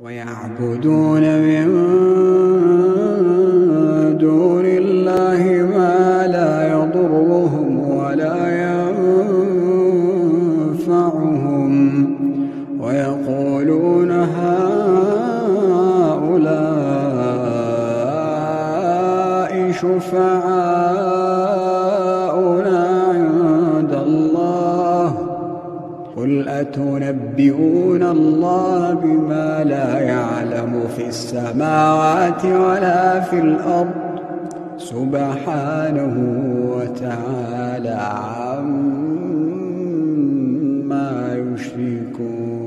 ويعبدون من دون الله ما لا يضرهم ولا ينفعهم. ويقولون هؤلاء شفعاؤنا عند الله. قل أتنبئون الله بما لا يعلم في السماوات ولا في الأرض سبحانه وتعالى عما يشركون